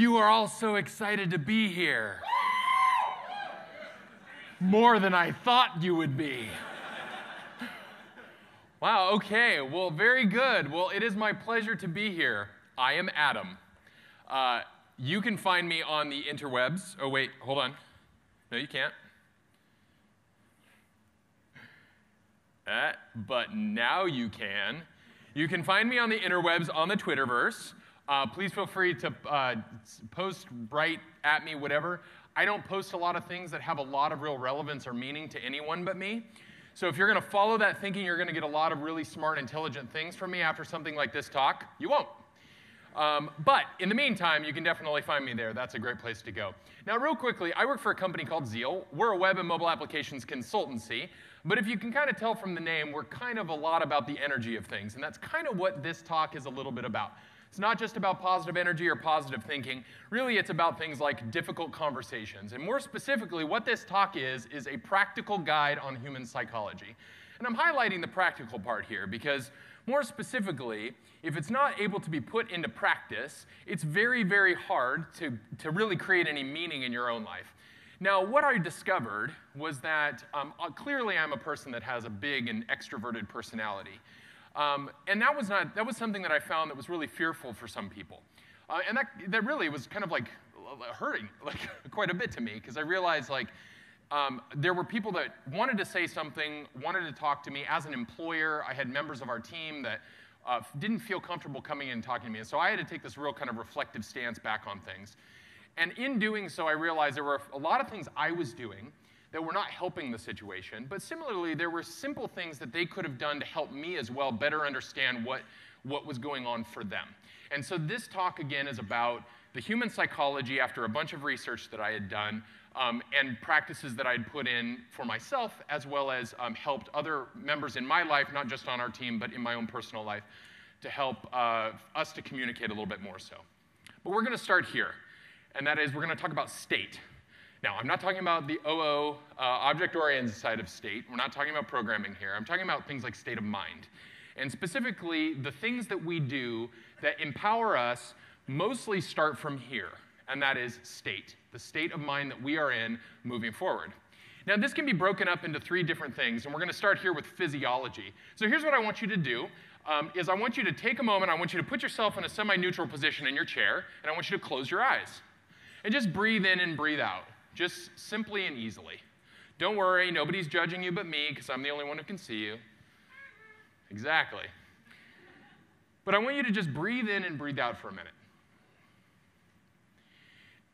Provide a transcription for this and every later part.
You are all so excited to be here. More than I thought you would be. Wow, okay. Well, very good. Well, it is my pleasure to be here. I am Adam. Uh, you can find me on the interwebs. Oh, wait, hold on. No, you can't. Uh, but now you can. You can find me on the interwebs on the Twitterverse. Uh, please feel free to uh, post, write at me, whatever. I don't post a lot of things that have a lot of real relevance or meaning to anyone but me. So if you're going to follow that thinking, you're going to get a lot of really smart, intelligent things from me after something like this talk. You won't. Um, but in the meantime, you can definitely find me there. That's a great place to go. Now, real quickly, I work for a company called Zeal. We're a web and mobile applications consultancy. But if you can kind of tell from the name, we're kind of a lot about the energy of things. And that's kind of what this talk is a little bit about. It's not just about positive energy or positive thinking. Really, it's about things like difficult conversations. And more specifically, what this talk is, is a practical guide on human psychology. And I'm highlighting the practical part here because, more specifically, if it's not able to be put into practice, it's very, very hard to, to really create any meaning in your own life. Now, what I discovered was that um, uh, clearly I'm a person that has a big and extroverted personality. Um, and that was, not, that was something that I found that was really fearful for some people. Uh, and that, that really was kind of like hurting like quite a bit to me because I realized like um, there were people that wanted to say something, wanted to talk to me. As an employer, I had members of our team that uh, didn't feel comfortable coming in and talking to me. And so I had to take this real kind of reflective stance back on things. And in doing so, I realized there were a lot of things I was doing that were not helping the situation. But similarly, there were simple things that they could have done to help me as well better understand what, what was going on for them. And so this talk, again, is about the human psychology after a bunch of research that I had done um, and practices that I'd put in for myself, as well as um, helped other members in my life, not just on our team, but in my own personal life, to help uh, us to communicate a little bit more so. But we're going to start here and that is we're going to talk about state. Now, I'm not talking about the OO, uh, object oriented side of state. We're not talking about programming here. I'm talking about things like state of mind. And specifically, the things that we do that empower us mostly start from here, and that is state, the state of mind that we are in moving forward. Now, this can be broken up into three different things, and we're going to start here with physiology. So here's what I want you to do. Um, is I want you to take a moment, I want you to put yourself in a semi-neutral position in your chair, and I want you to close your eyes. And just breathe in and breathe out, just simply and easily. Don't worry, nobody's judging you but me because I'm the only one who can see you. Exactly. But I want you to just breathe in and breathe out for a minute.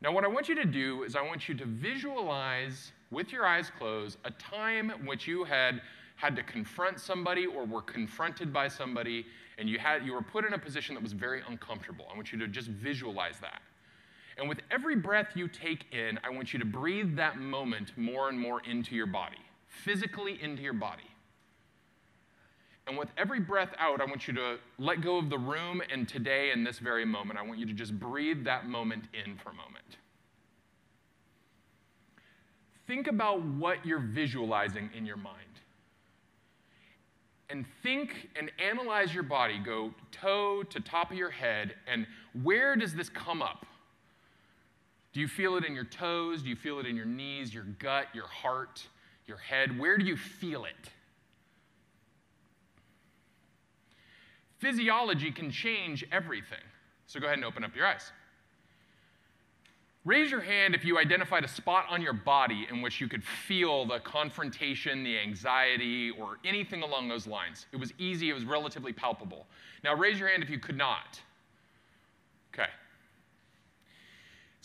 Now, what I want you to do is I want you to visualize with your eyes closed a time in which you had had to confront somebody or were confronted by somebody and you, had, you were put in a position that was very uncomfortable. I want you to just visualize that. And with every breath you take in, I want you to breathe that moment more and more into your body, physically into your body. And with every breath out, I want you to let go of the room and today in this very moment. I want you to just breathe that moment in for a moment. Think about what you're visualizing in your mind. And think and analyze your body. Go toe to top of your head, and where does this come up? Do you feel it in your toes? Do you feel it in your knees, your gut, your heart, your head? Where do you feel it? Physiology can change everything. So go ahead and open up your eyes. Raise your hand if you identified a spot on your body in which you could feel the confrontation, the anxiety, or anything along those lines. It was easy, it was relatively palpable. Now raise your hand if you could not. Okay.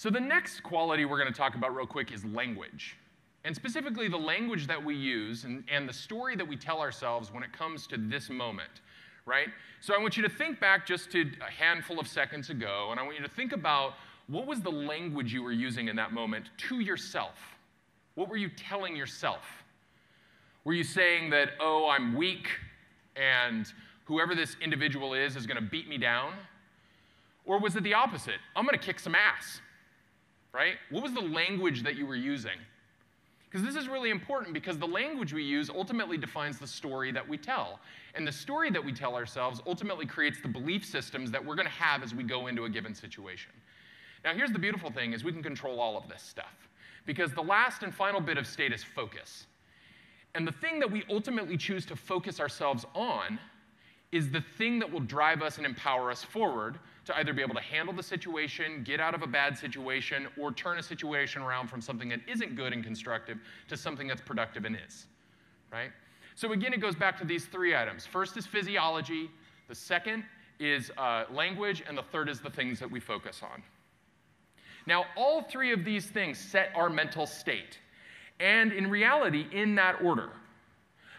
So, the next quality we're going to talk about real quick is language. And specifically, the language that we use and, and the story that we tell ourselves when it comes to this moment, right? So, I want you to think back just to a handful of seconds ago, and I want you to think about what was the language you were using in that moment to yourself? What were you telling yourself? Were you saying that, oh, I'm weak and whoever this individual is is going to beat me down? Or was it the opposite? I'm going to kick some ass right? What was the language that you were using? Because this is really important because the language we use ultimately defines the story that we tell. And the story that we tell ourselves ultimately creates the belief systems that we're going to have as we go into a given situation. Now, here's the beautiful thing is we can control all of this stuff because the last and final bit of state is focus. And the thing that we ultimately choose to focus ourselves on is the thing that will drive us and empower us forward to either be able to handle the situation, get out of a bad situation, or turn a situation around from something that isn't good and constructive to something that's productive and is. Right? So again, it goes back to these three items. First is physiology, the second is uh, language, and the third is the things that we focus on. Now, all three of these things set our mental state, and in reality, in that order.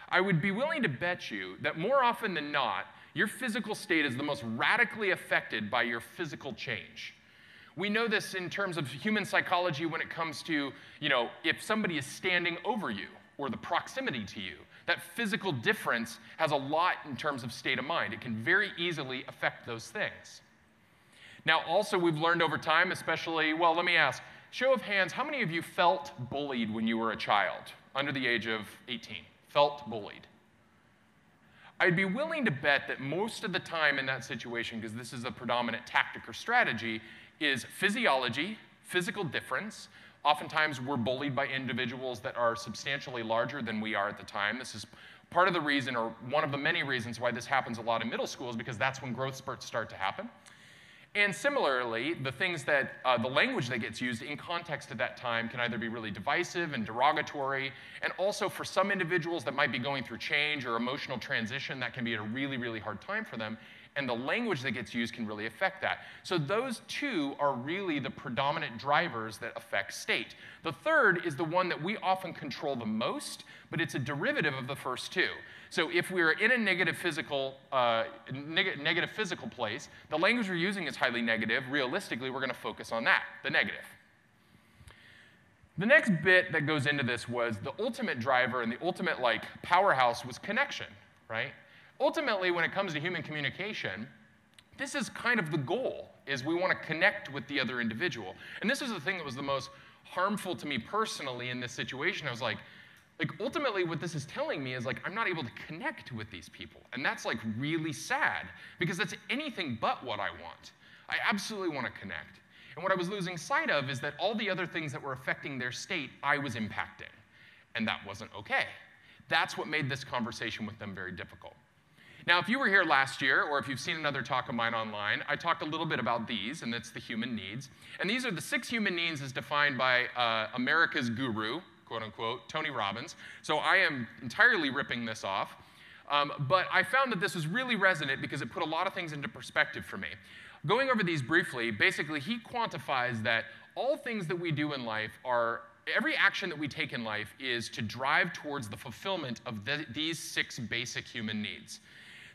I would be willing to bet you that more often than not, your physical state is the most radically affected by your physical change. We know this in terms of human psychology when it comes to, you know, if somebody is standing over you or the proximity to you. That physical difference has a lot in terms of state of mind. It can very easily affect those things. Now, also, we've learned over time, especially, well, let me ask show of hands, how many of you felt bullied when you were a child under the age of 18? Felt bullied? I'd be willing to bet that most of the time in that situation, because this is a predominant tactic or strategy, is physiology, physical difference. Oftentimes, we're bullied by individuals that are substantially larger than we are at the time. This is part of the reason, or one of the many reasons, why this happens a lot in middle schools, because that's when growth spurts start to happen. And similarly, the things that, uh, the language that gets used in context at that time can either be really divisive and derogatory, and also for some individuals that might be going through change or emotional transition, that can be a really, really hard time for them. And the language that gets used can really affect that. So those two are really the predominant drivers that affect state. The third is the one that we often control the most, but it's a derivative of the first two. So if we're in a negative physical, uh, neg- negative physical place, the language we're using is highly negative. Realistically, we're going to focus on that, the negative. The next bit that goes into this was the ultimate driver and the ultimate like powerhouse was connection, right? Ultimately, when it comes to human communication, this is kind of the goal is we want to connect with the other individual. And this is the thing that was the most harmful to me personally in this situation. I was like, like ultimately what this is telling me is like i'm not able to connect with these people. And that's like really sad because that's anything but what i want. I absolutely want to connect. And what i was losing sight of is that all the other things that were affecting their state i was impacting. And that wasn't okay. That's what made this conversation with them very difficult now if you were here last year or if you've seen another talk of mine online i talked a little bit about these and that's the human needs and these are the six human needs as defined by uh, america's guru quote unquote, Tony Robbins. So I am entirely ripping this off. Um, but I found that this was really resonant because it put a lot of things into perspective for me. Going over these briefly, basically, he quantifies that all things that we do in life are every action that we take in life is to drive towards the fulfillment of the, these six basic human needs.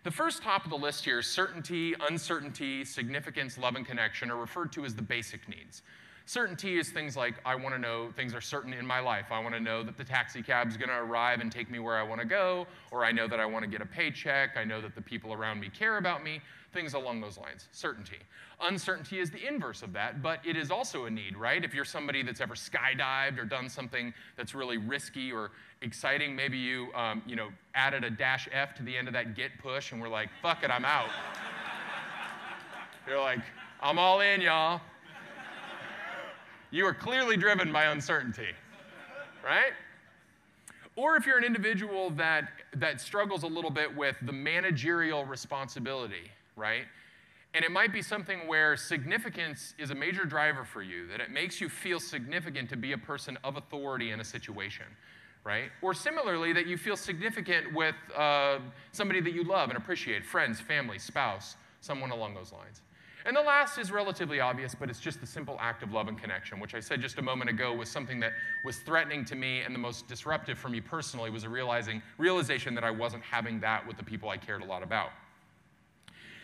The first top of the list here, certainty, uncertainty, significance, love, and connection, are referred to as the basic needs. Certainty is things like I want to know things are certain in my life. I want to know that the taxi cab's going to arrive and take me where I want to go, or I know that I want to get a paycheck. I know that the people around me care about me, things along those lines. Certainty. Uncertainty is the inverse of that, but it is also a need, right? If you're somebody that's ever skydived or done something that's really risky or exciting, maybe you, um, you know, added a dash F to the end of that git push and we're like, fuck it, I'm out. you're like, I'm all in, y'all. You are clearly driven by uncertainty, right? Or if you're an individual that, that struggles a little bit with the managerial responsibility, right? And it might be something where significance is a major driver for you, that it makes you feel significant to be a person of authority in a situation, right? Or similarly, that you feel significant with uh, somebody that you love and appreciate, friends, family, spouse, someone along those lines. And the last is relatively obvious, but it's just the simple act of love and connection, which I said just a moment ago was something that was threatening to me and the most disruptive for me personally was a realizing, realization that I wasn't having that with the people I cared a lot about.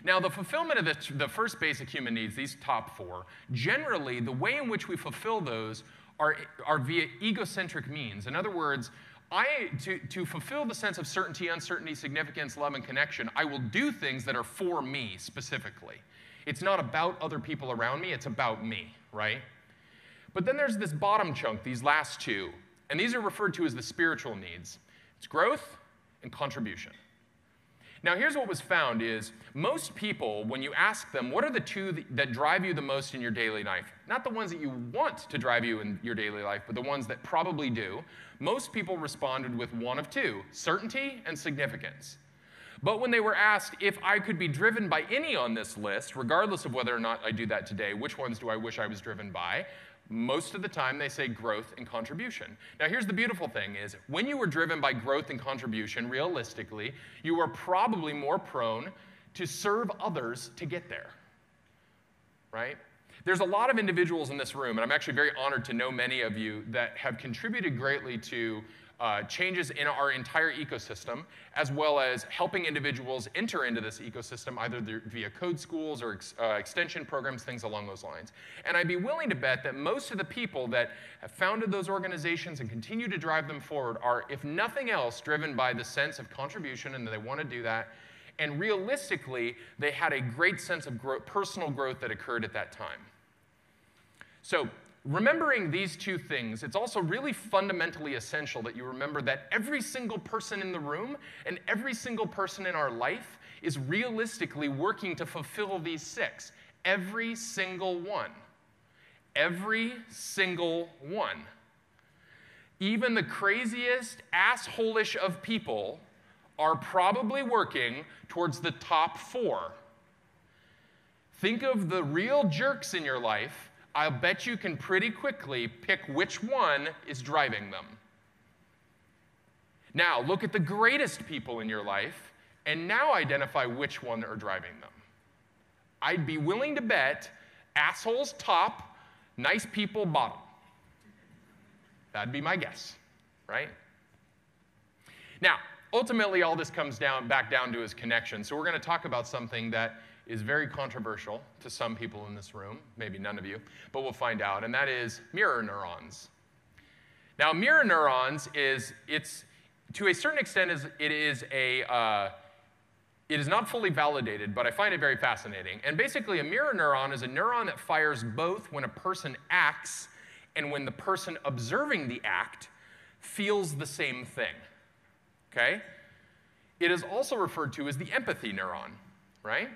Now, the fulfillment of the, the first basic human needs, these top four, generally, the way in which we fulfill those are, are via egocentric means. In other words, I, to, to fulfill the sense of certainty, uncertainty, significance, love, and connection, I will do things that are for me specifically. It's not about other people around me, it's about me, right? But then there's this bottom chunk, these last two, and these are referred to as the spiritual needs it's growth and contribution. Now, here's what was found is most people, when you ask them, what are the two that drive you the most in your daily life? Not the ones that you want to drive you in your daily life, but the ones that probably do. Most people responded with one of two, certainty and significance. But when they were asked if I could be driven by any on this list, regardless of whether or not I do that today, which ones do I wish I was driven by? most of the time they say growth and contribution. Now here's the beautiful thing is when you were driven by growth and contribution realistically, you were probably more prone to serve others to get there. Right? There's a lot of individuals in this room, and I'm actually very honored to know many of you that have contributed greatly to uh, changes in our entire ecosystem, as well as helping individuals enter into this ecosystem either via code schools or ex uh, extension programs, things along those lines. And I'd be willing to bet that most of the people that have founded those organizations and continue to drive them forward are, if nothing else, driven by the sense of contribution and that they want to do that. And realistically, they had a great sense of personal growth that occurred at that time. So remembering these two things, it's also really fundamentally essential that you remember that every single person in the room and every single person in our life is realistically working to fulfill these six. Every single one. Every single one. Even the craziest, assholish of people are probably working towards the top four. Think of the real jerks in your life I'll bet you can pretty quickly pick which one is driving them. Now, look at the greatest people in your life and now identify which one are driving them. I'd be willing to bet assholes top, nice people bottom. That'd be my guess, right? Now, ultimately, all this comes down back down to his connection. So we're going to talk about something that is very controversial to some people in this room, maybe none of you, but we'll find out, and that is mirror neurons. Now, mirror neurons is, it's, to a certain extent, is, it is a, uh, it is not fully validated, but I find it very fascinating. And basically, a mirror neuron is a neuron that fires both when a person acts and when the person observing the act feels the same thing. Okay? It is also referred to as the empathy neuron, right?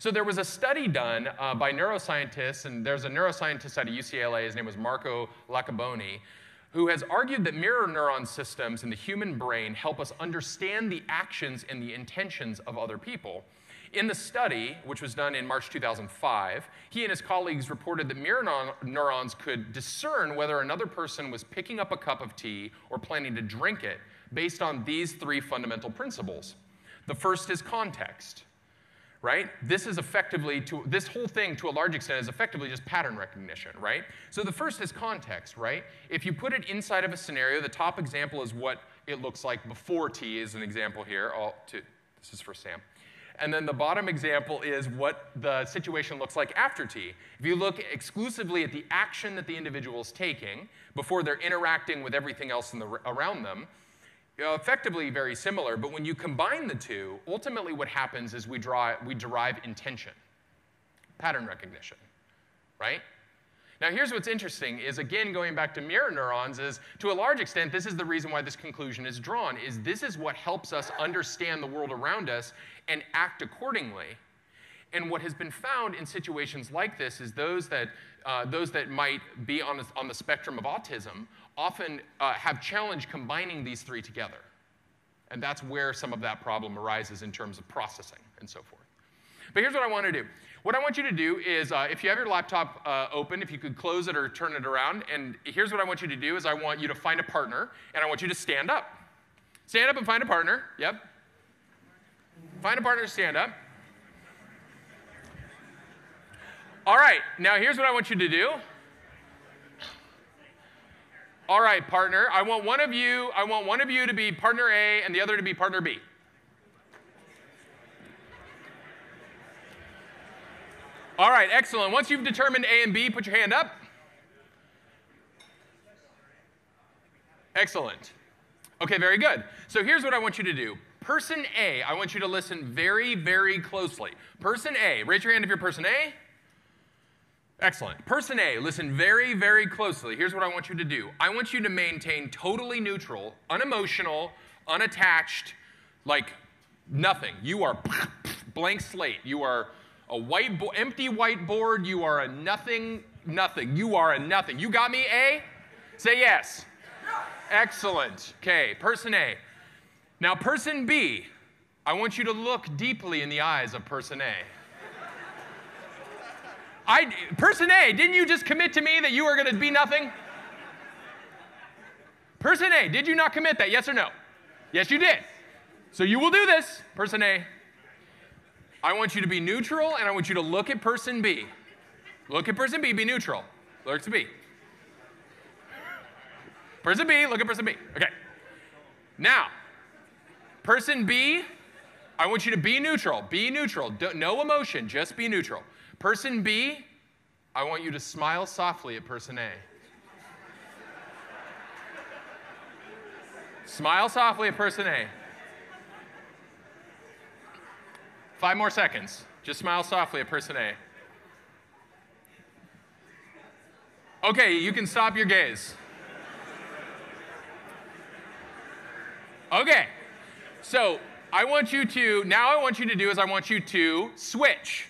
So there was a study done uh, by neuroscientists, and there's a neuroscientist at UCLA, his name was Marco Iacoboni, who has argued that mirror neuron systems in the human brain help us understand the actions and the intentions of other people. In the study, which was done in March 2005, he and his colleagues reported that mirror neurons could discern whether another person was picking up a cup of tea or planning to drink it based on these three fundamental principles. The first is context right? This is effectively, to, this whole thing to a large extent is effectively just pattern recognition, right? So the first is context, right? If you put it inside of a scenario, the top example is what it looks like before T is an example here. To, this is for Sam. And then the bottom example is what the situation looks like after T. If you look exclusively at the action that the individual is taking before they're interacting with everything else the, around them, effectively very similar, but when you combine the two, ultimately what happens is we, draw, we derive intention, pattern recognition, right? Now here's what's interesting is again going back to mirror neurons is to a large extent this is the reason why this conclusion is drawn is this is what helps us understand the world around us and act accordingly. And what has been found in situations like this is those that, uh, those that might be on, on the spectrum of autism often uh, have challenge combining these three together. And that's where some of that problem arises in terms of processing and so forth. But here's what I want to do. What I want you to do is, uh, if you have your laptop uh, open, if you could close it or turn it around, and here's what I want you to do is I want you to find a partner, and I want you to stand up. Stand up and find a partner. Yep. Find a partner, stand up. All right, now here's what I want you to do. All right, partner, I want one of you, I want one of you to be partner A and the other to be partner B. All right, excellent. Once you've determined A and B, put your hand up. Excellent. Okay, very good. So here's what I want you to do. Person A, I want you to listen very, very closely. Person A, raise your hand if you're person A. Excellent. Person A, listen very, very closely. Here's what I want you to do I want you to maintain totally neutral, unemotional, unattached, like nothing. You are blank slate. You are a white bo- empty whiteboard. You are a nothing, nothing. You are a nothing. You got me, A? Say yes. Excellent. Okay, person A. Now, person B, I want you to look deeply in the eyes of person A. I, person A, didn't you just commit to me that you are going to be nothing? Person A, did you not commit that? Yes or no? Yes, you did. So you will do this, person A. I want you to be neutral and I want you to look at person B. Look at person B, be neutral. Look at B. Person B, look at person B. Okay. Now, person B, I want you to be neutral. Be neutral. No emotion, just be neutral. Person B, I want you to smile softly at person A. Smile softly at person A. Five more seconds. Just smile softly at person A. Okay, you can stop your gaze. Okay, so I want you to, now I want you to do is I want you to switch.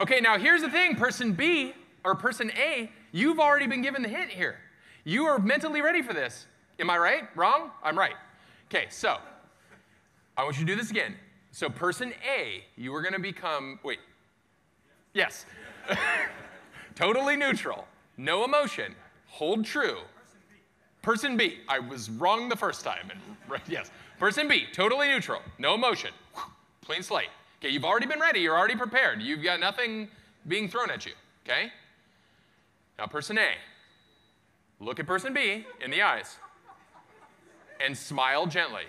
Okay, now here's the thing person B or person A, you've already been given the hint here. You are mentally ready for this. Am I right? Wrong? I'm right. Okay, so I want you to do this again. So, person A, you are going to become, wait, yes, totally neutral, no emotion, hold true. Person B, I was wrong the first time, and yes. Person B, totally neutral, no emotion, clean slate. Okay, you've already been ready, you're already prepared, you've got nothing being thrown at you, okay? Now, person A, look at person B in the eyes and smile gently.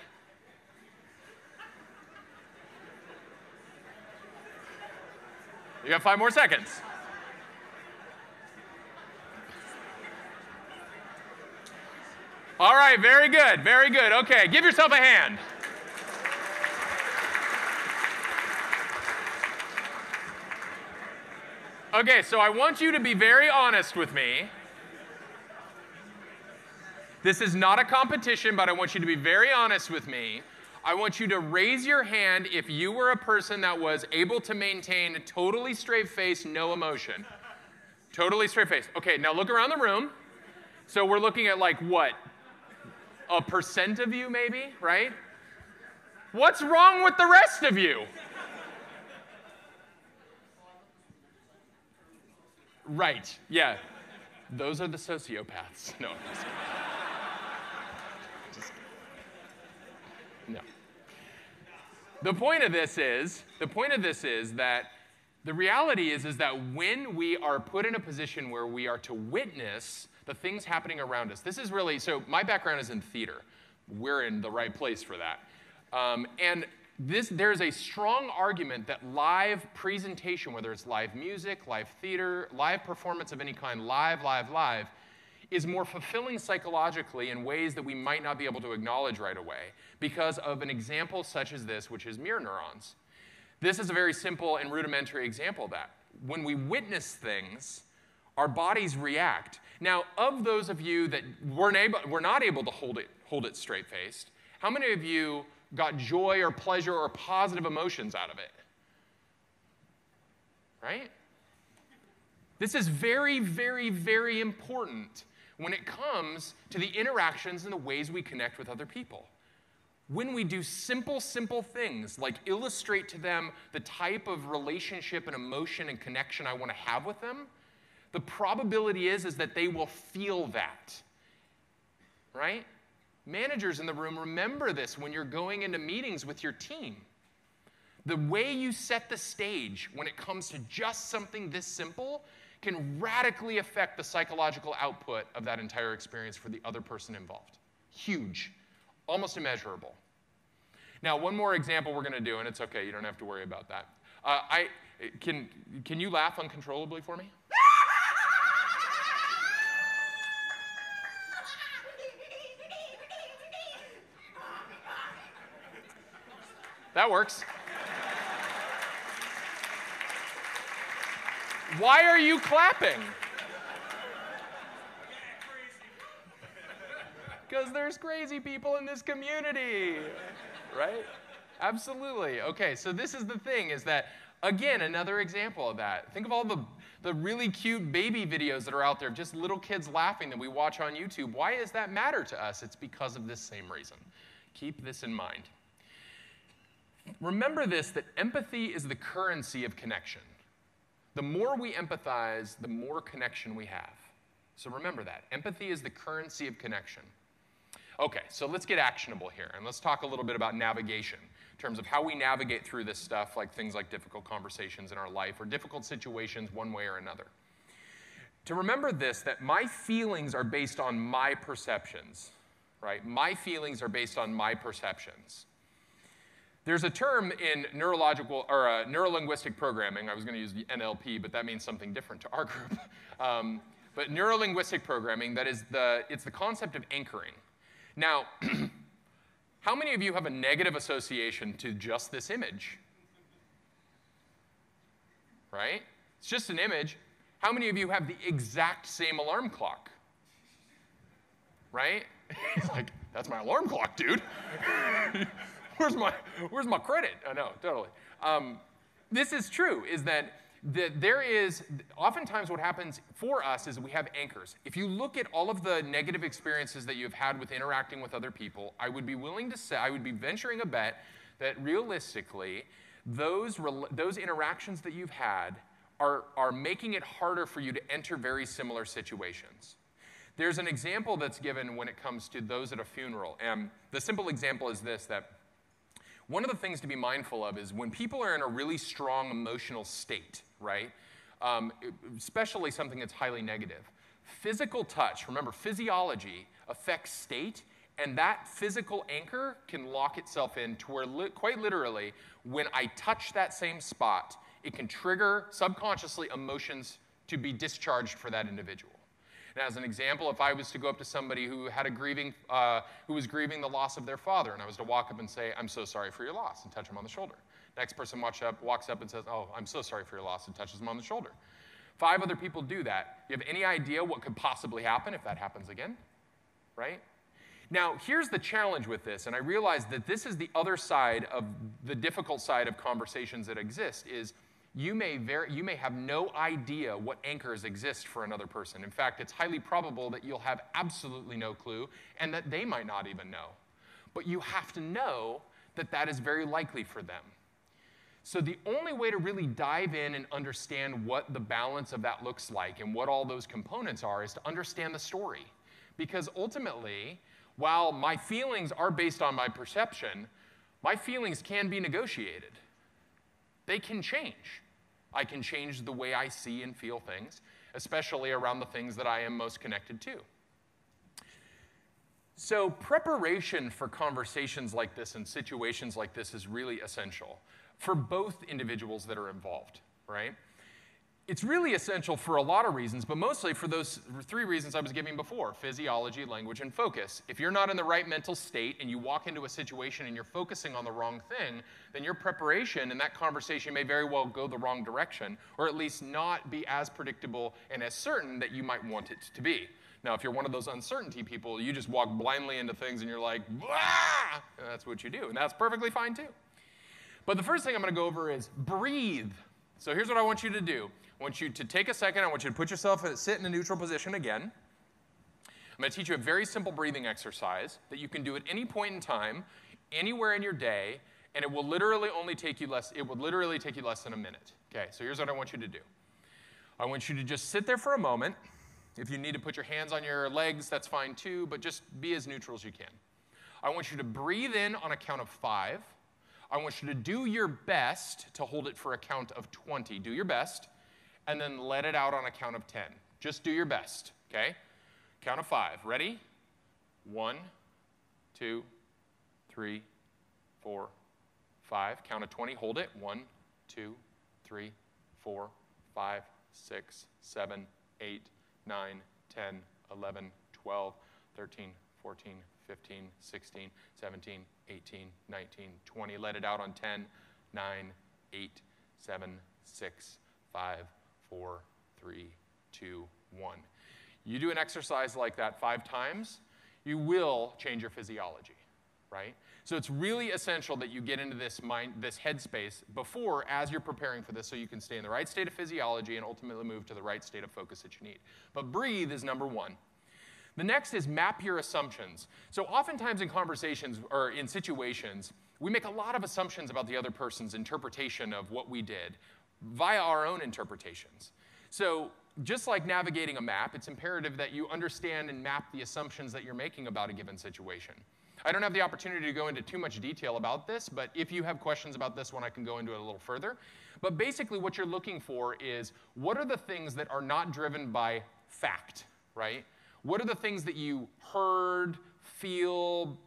You got five more seconds. All right, very good, very good. Okay, give yourself a hand. Okay, so I want you to be very honest with me. This is not a competition, but I want you to be very honest with me. I want you to raise your hand if you were a person that was able to maintain a totally straight face, no emotion. Totally straight face. Okay, now look around the room. So we're looking at like what? A percent of you, maybe, right? What's wrong with the rest of you? Right, yeah. Those are the sociopaths. No, No. The point of this is, the point of this is that the reality is, is that when we are put in a position where we are to witness the things happening around us, this is really, so my background is in theater. We're in the right place for that. Um, and this, there's a strong argument that live presentation, whether it's live music, live theater, live performance of any kind, live, live, live, is more fulfilling psychologically in ways that we might not be able to acknowledge right away because of an example such as this, which is mirror neurons. This is a very simple and rudimentary example of that. When we witness things, our bodies react. Now, of those of you that weren't able, were not able to hold it, hold it straight faced, how many of you got joy or pleasure or positive emotions out of it? Right? This is very, very, very important when it comes to the interactions and the ways we connect with other people. When we do simple, simple things like illustrate to them the type of relationship and emotion and connection I want to have with them, the probability is, is that they will feel that. Right? Managers in the room, remember this when you're going into meetings with your team. The way you set the stage when it comes to just something this simple can radically affect the psychological output of that entire experience for the other person involved. Huge, almost immeasurable. Now, one more example we're going to do, and it's okay, you don't have to worry about that. Uh, I, can, can you laugh uncontrollably for me? That works. Why are you clapping? Because there's crazy people in this community. right? Absolutely. Okay, so this is the thing is that, again, another example of that. Think of all the, the really cute baby videos that are out there, just little kids laughing that we watch on YouTube. Why does that matter to us? It's because of this same reason. Keep this in mind. Remember this that empathy is the currency of connection. The more we empathize, the more connection we have. So remember that. Empathy is the currency of connection. Okay, so let's get actionable here and let's talk a little bit about navigation in terms of how we navigate through this stuff, like things like difficult conversations in our life or difficult situations one way or another. To remember this, that my feelings are based on my perceptions, right? My feelings are based on my perceptions. There's a term in neurological or uh, neurolinguistic programming. I was going to use the NLP, but that means something different to our group. Um, but neurolinguistic programming, that is the it's the concept of anchoring. Now, how many of you have a negative association to just this image? Right? It's just an image. How many of you have the exact same alarm clock? Right? He's like, that's my alarm clock, dude. where's my where's my credit? I know, totally. Um, this is true. Is that that there is oftentimes what happens for us is we have anchors. If you look at all of the negative experiences that you've had with interacting with other people, I would be willing to say, I would be venturing a bet that realistically, those, those interactions that you've had are, are making it harder for you to enter very similar situations. There's an example that's given when it comes to those at a funeral. And the simple example is this that one of the things to be mindful of is when people are in a really strong emotional state, right? Um, especially something that's highly negative. Physical touch, remember, physiology affects state, and that physical anchor can lock itself in to where, li- quite literally, when I touch that same spot, it can trigger subconsciously emotions to be discharged for that individual. And as an example, if I was to go up to somebody who had a grieving, uh, who was grieving the loss of their father, and I was to walk up and say, "I'm so sorry for your loss," and touch them on the shoulder. Next person up, walks up and says, "Oh, I'm so sorry for your loss," and touches them on the shoulder. Five other people do that. You have any idea what could possibly happen if that happens again? Right? Now, here's the challenge with this, and I realize that this is the other side of the difficult side of conversations that exist is you may, you may have no idea what anchors exist for another person. In fact, it's highly probable that you'll have absolutely no clue and that they might not even know. But you have to know that that is very likely for them. So, the only way to really dive in and understand what the balance of that looks like and what all those components are is to understand the story. Because ultimately, while my feelings are based on my perception, my feelings can be negotiated. They can change. I can change the way I see and feel things, especially around the things that I am most connected to. So, preparation for conversations like this and situations like this is really essential for both individuals that are involved, right? It's really essential for a lot of reasons, but mostly for those three reasons I was giving before physiology, language, and focus. If you're not in the right mental state and you walk into a situation and you're focusing on the wrong thing, then your preparation and that conversation may very well go the wrong direction, or at least not be as predictable and as certain that you might want it to be. Now, if you're one of those uncertainty people, you just walk blindly into things and you're like, and that's what you do, and that's perfectly fine too. But the first thing I'm going to go over is breathe. So here's what I want you to do. I want you to take a second. I want you to put yourself, sit in a neutral position again. I'm going to teach you a very simple breathing exercise that you can do at any point in time, anywhere in your day, and it will literally only take you less, it will literally take you less than a minute. Okay, so here's what I want you to do. I want you to just sit there for a moment. If you need to put your hands on your legs, that's fine too, but just be as neutral as you can. I want you to breathe in on a count of five. I want you to do your best to hold it for a count of 20. Do your best, and then let it out on a count of 10. Just do your best, okay? Count of five. Ready? One, two, three, four, five. Count of 20. Hold it. One, two, three, four, five, six, seven, eight, nine, 10, 11, 12, 13, 14, 15, 16, 17, 18, 19, 20. Let it out on 10, 9, 8, 7, 6, 5, 4, 3, 2, 1. You do an exercise like that five times, you will change your physiology. right? So it's really essential that you get into this mind, this headspace before, as you're preparing for this, so you can stay in the right state of physiology and ultimately move to the right state of focus that you need. But breathe is number one. The next is map your assumptions. So oftentimes in conversations or in situations, we make a lot of assumptions about the other person's interpretation of what we did via our own interpretations. So just like navigating a map, it's imperative that you understand and map the assumptions that you're making about a given situation. I don't have the opportunity to go into too much detail about this, but if you have questions about this one, I can go into it a little further. But basically, what you're looking for is what are the things that are not driven by fact, right? What are the things that you heard, feel,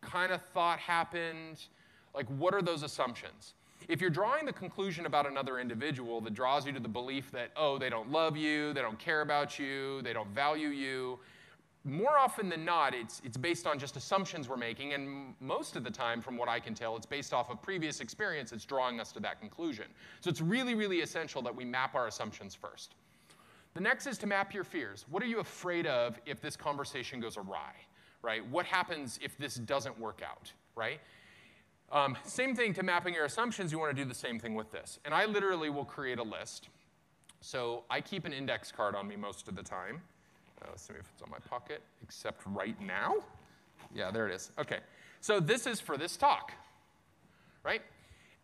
kind of thought happened? Like, what are those assumptions? If you're drawing the conclusion about another individual that draws you to the belief that, oh, they don't love you, they don't care about you, they don't value you, more often than not, it's, it's based on just assumptions we're making, and most of the time, from what I can tell, it's based off of previous experience It's drawing us to that conclusion. So it's really, really essential that we map our assumptions first. The next is to map your fears. What are you afraid of if this conversation goes awry, right? What happens if this doesn't work out, right? Um, same thing to mapping your assumptions, you want to do the same thing with this. And I literally will create a list. So I keep an index card on me most of the time. Uh, let's see if it's on my pocket, except right now. Yeah, there it is. Okay. So this is for this talk, right?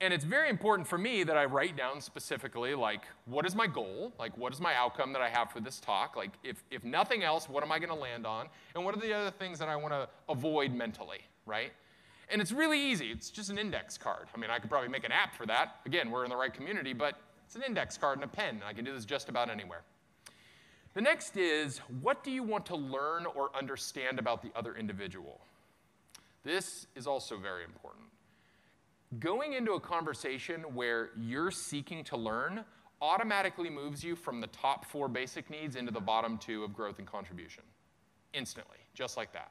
And it's very important for me that I write down specifically, like, what is my goal? Like, what is my outcome that I have for this talk? Like, if, if nothing else, what am I going to land on? And what are the other things that I want to avoid mentally, right? And it's really easy. It's just an index card. I mean, I could probably make an app for that. Again, we're in the right community, but it's an index card and a pen. and I can do this just about anywhere. The next is what do you want to learn or understand about the other individual? This is also very important. Going into a conversation where you're seeking to learn automatically moves you from the top four basic needs into the bottom two of growth and contribution instantly, just like that.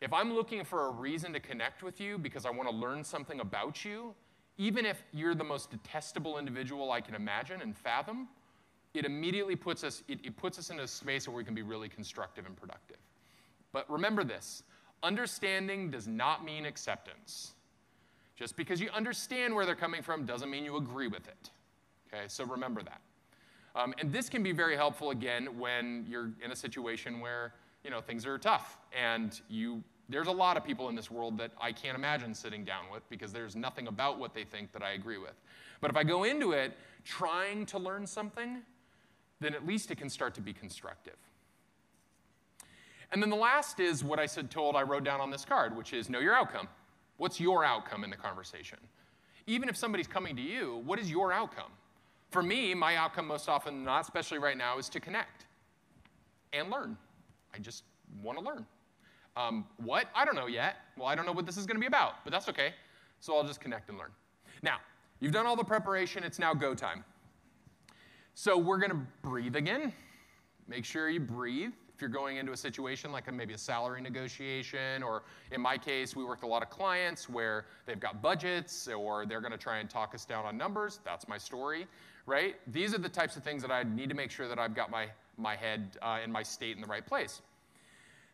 If I'm looking for a reason to connect with you because I want to learn something about you, even if you're the most detestable individual I can imagine and fathom, it immediately puts us, it, it puts us in a space where we can be really constructive and productive. But remember this understanding does not mean acceptance. Just because you understand where they're coming from doesn't mean you agree with it. Okay, so remember that. Um, and this can be very helpful again when you're in a situation where you know things are tough and you there's a lot of people in this world that I can't imagine sitting down with because there's nothing about what they think that I agree with. But if I go into it trying to learn something, then at least it can start to be constructive. And then the last is what I said told I wrote down on this card, which is know your outcome. What's your outcome in the conversation? Even if somebody's coming to you, what is your outcome? For me, my outcome most often not, especially right now, is to connect and learn. I just want to learn. Um, what? I don't know yet. Well, I don't know what this is going to be about, but that's okay. So I'll just connect and learn. Now, you've done all the preparation. It's now go time. So we're going to breathe again. Make sure you breathe. If you're going into a situation like a, maybe a salary negotiation, or in my case, we work with a lot of clients where they've got budgets or they're going to try and talk us down on numbers. That's my story, right? These are the types of things that I need to make sure that I've got my, my head uh, and my state in the right place.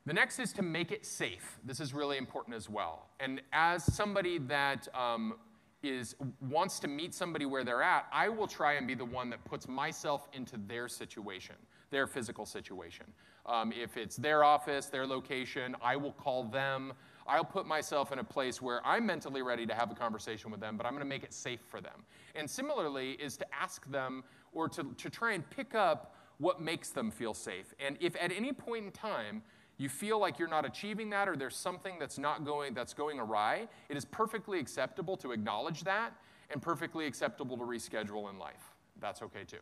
The next is to make it safe. This is really important as well. And as somebody that um, is wants to meet somebody where they're at, I will try and be the one that puts myself into their situation, their physical situation. Um, if it's their office, their location, I will call them. I'll put myself in a place where I'm mentally ready to have a conversation with them, but I'm going to make it safe for them. And similarly, is to ask them or to, to try and pick up what makes them feel safe. And if at any point in time you feel like you're not achieving that or there's something that's not going that's going awry, it is perfectly acceptable to acknowledge that and perfectly acceptable to reschedule in life. That's okay too.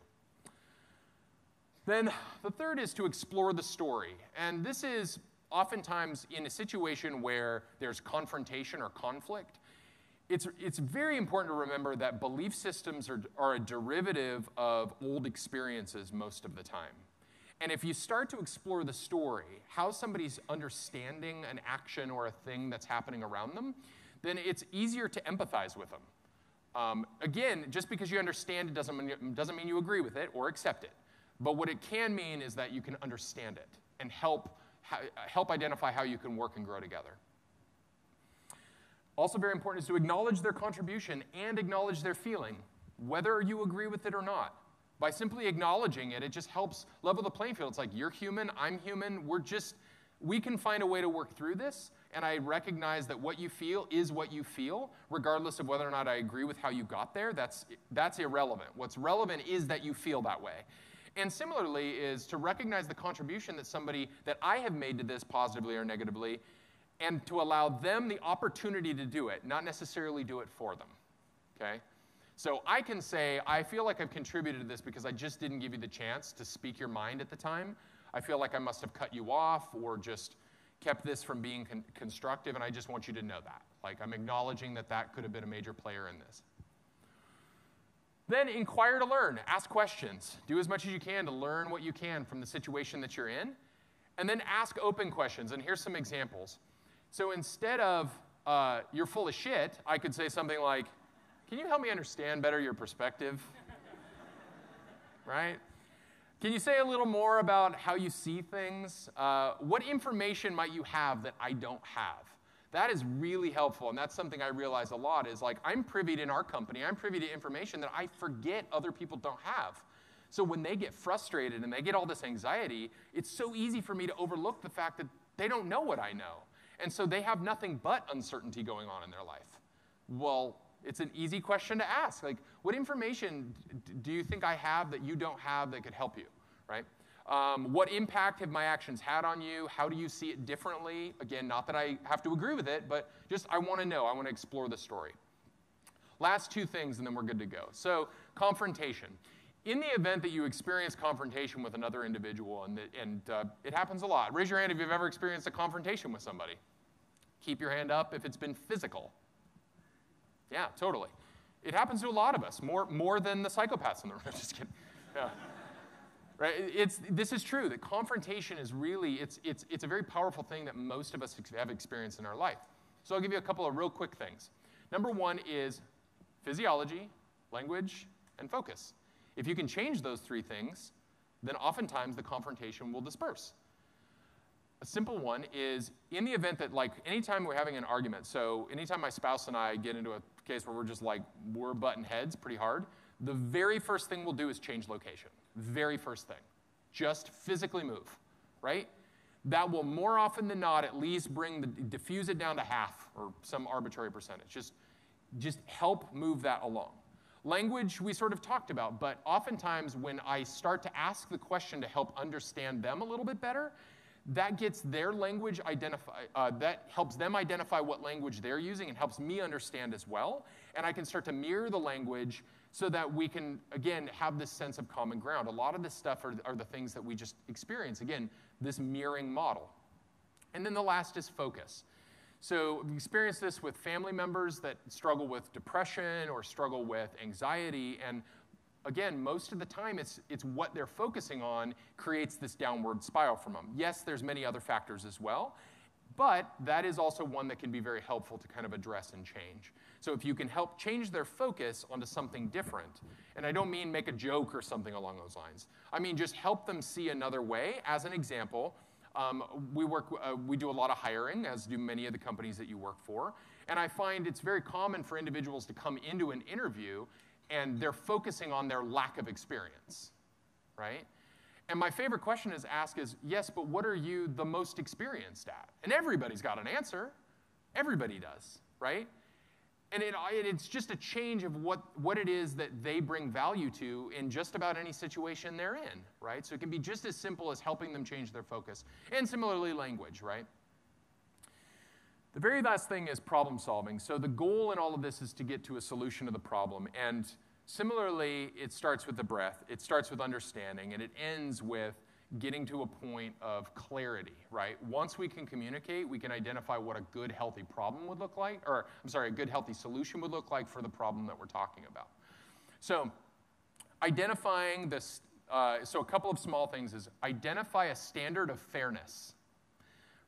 Then the third is to explore the story. And this is oftentimes in a situation where there's confrontation or conflict. It's, it's very important to remember that belief systems are, are a derivative of old experiences most of the time. And if you start to explore the story, how somebody's understanding an action or a thing that's happening around them, then it's easier to empathize with them. Um, again, just because you understand it doesn't mean, doesn't mean you agree with it or accept it. But what it can mean is that you can understand it and help, help identify how you can work and grow together. Also, very important is to acknowledge their contribution and acknowledge their feeling, whether you agree with it or not. By simply acknowledging it, it just helps level the playing field. It's like you're human, I'm human, we're just, we can find a way to work through this. And I recognize that what you feel is what you feel, regardless of whether or not I agree with how you got there. That's, that's irrelevant. What's relevant is that you feel that way. And similarly, is to recognize the contribution that somebody that I have made to this positively or negatively, and to allow them the opportunity to do it, not necessarily do it for them. Okay? So I can say, I feel like I've contributed to this because I just didn't give you the chance to speak your mind at the time. I feel like I must have cut you off or just kept this from being con- constructive, and I just want you to know that. Like, I'm acknowledging that that could have been a major player in this. Then inquire to learn, ask questions. Do as much as you can to learn what you can from the situation that you're in. And then ask open questions. And here's some examples. So instead of, uh, you're full of shit, I could say something like, can you help me understand better your perspective? right? Can you say a little more about how you see things? Uh, what information might you have that I don't have? That is really helpful, and that's something I realize a lot is like I'm privy to in our company, I'm privy to information that I forget other people don't have. So when they get frustrated and they get all this anxiety, it's so easy for me to overlook the fact that they don't know what I know. And so they have nothing but uncertainty going on in their life. Well, it's an easy question to ask. Like, what information do you think I have that you don't have that could help you, right? Um, what impact have my actions had on you? How do you see it differently? Again, not that I have to agree with it, but just I want to know. I want to explore the story. Last two things, and then we're good to go. So, confrontation. In the event that you experience confrontation with another individual, and, the, and uh, it happens a lot, raise your hand if you've ever experienced a confrontation with somebody. Keep your hand up if it's been physical. Yeah, totally. It happens to a lot of us, more, more than the psychopaths in the room. Just kidding. Yeah. Right? It's, this is true, that confrontation is really, it's, it's, it's a very powerful thing that most of us have experienced in our life. So I'll give you a couple of real quick things. Number one is physiology, language, and focus. If you can change those three things, then oftentimes the confrontation will disperse. A simple one is in the event that, like, anytime we're having an argument, so anytime my spouse and I get into a case where we're just like, we're butting heads pretty hard, the very first thing we'll do is change location. Very first thing. Just physically move, right? That will more often than not at least bring the, diffuse it down to half or some arbitrary percentage. Just, just help move that along. Language we sort of talked about, but oftentimes when I start to ask the question to help understand them a little bit better, that gets their language identify, uh, that helps them identify what language they're using and helps me understand as well. And I can start to mirror the language so that we can, again, have this sense of common ground. A lot of this stuff are, are the things that we just experience. Again, this mirroring model. And then the last is focus. So we experience this with family members that struggle with depression or struggle with anxiety. And again, most of the time it's, it's what they're focusing on creates this downward spiral from them. Yes, there's many other factors as well, but that is also one that can be very helpful to kind of address and change. So if you can help change their focus onto something different, and I don't mean make a joke or something along those lines, I mean just help them see another way. As an example, um, we, work, uh, we do a lot of hiring, as do many of the companies that you work for. And I find it's very common for individuals to come into an interview and they're focusing on their lack of experience, right? And my favorite question to ask is yes, but what are you the most experienced at? And everybody's got an answer. Everybody does, right? And it, it's just a change of what, what it is that they bring value to in just about any situation they're in, right? So it can be just as simple as helping them change their focus. And similarly, language, right? The very last thing is problem solving. So the goal in all of this is to get to a solution to the problem. And similarly, it starts with the breath, it starts with understanding, and it ends with getting to a point of clarity, right? Once we can communicate, we can identify what a good, healthy problem would look like, or I'm sorry, a good, healthy solution would look like for the problem that we're talking about. So, identifying this, uh, so a couple of small things is identify a standard of fairness,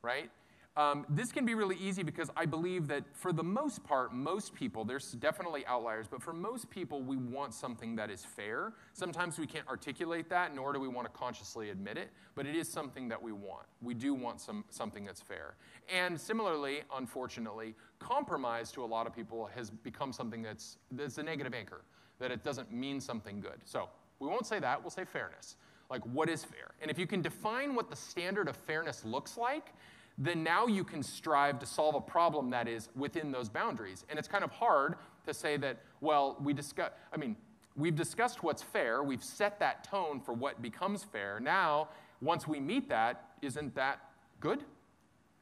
right? Um, this can be really easy because I believe that for the most part, most people, there's definitely outliers, but for most people, we want something that is fair. Sometimes we can't articulate that, nor do we want to consciously admit it, but it is something that we want. We do want some, something that's fair. And similarly, unfortunately, compromise to a lot of people has become something that's, that's a negative anchor, that it doesn't mean something good. So we won't say that, we'll say fairness. Like, what is fair? And if you can define what the standard of fairness looks like, then now you can strive to solve a problem that is within those boundaries. And it's kind of hard to say that, well, we discuss, I mean, we've discussed what's fair, we've set that tone for what becomes fair. Now, once we meet that, isn't that good?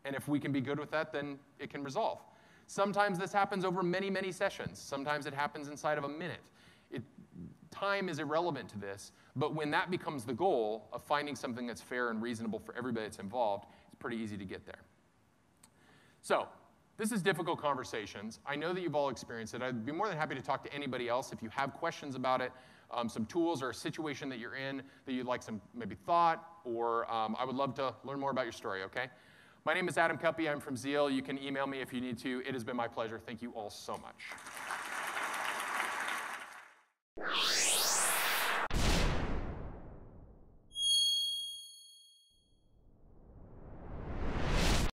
And if we can be good with that, then it can resolve. Sometimes this happens over many, many sessions. Sometimes it happens inside of a minute. It, time is irrelevant to this, but when that becomes the goal of finding something that's fair and reasonable for everybody that's involved, pretty easy to get there. So, this is difficult conversations. I know that you've all experienced it. I'd be more than happy to talk to anybody else if you have questions about it, um, some tools or a situation that you're in that you'd like some maybe thought, or um, I would love to learn more about your story, okay? My name is Adam Cuppy. I'm from Zeal. You can email me if you need to. It has been my pleasure. Thank you all so much.